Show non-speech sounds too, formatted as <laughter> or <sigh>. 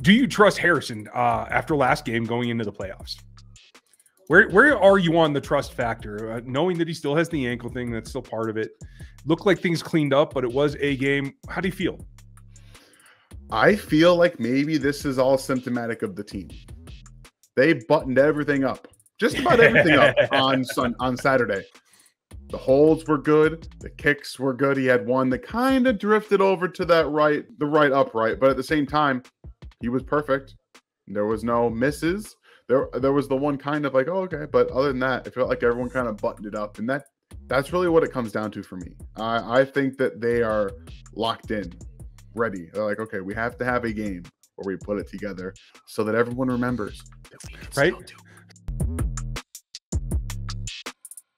do you trust Harrison uh, after last game going into the playoffs? Where where are you on the trust factor? Uh, knowing that he still has the ankle thing, that's still part of it. Looked like things cleaned up, but it was a game. How do you feel? I feel like maybe this is all symptomatic of the team. They buttoned everything up, just about everything up <laughs> on sun, on Saturday. The holds were good, the kicks were good. He had one that kind of drifted over to that right, the right upright, but at the same time, he was perfect. There was no misses. There, there was the one kind of like, oh, okay, but other than that, it felt like everyone kind of buttoned it up, and that that's really what it comes down to for me. I, I think that they are locked in, ready. They're like, okay, we have to have a game where we put it together so that everyone remembers. right?